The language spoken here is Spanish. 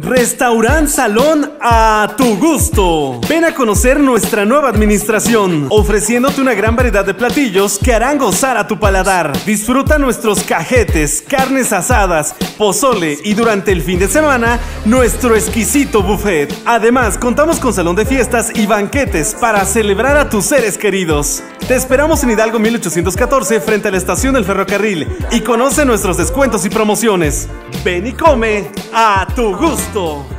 Restaurant Salón a tu gusto. Ven a conocer nuestra nueva administración, ofreciéndote una gran variedad de platillos que harán gozar a tu paladar. Disfruta nuestros cajetes, carnes asadas, pozole y durante el fin de semana nuestro exquisito buffet. Además, contamos con salón de fiestas y banquetes para celebrar a tus seres queridos. Te esperamos en Hidalgo 1814 frente a la estación del ferrocarril y conoce nuestros descuentos y promociones. Ven y come a tu gusto. スト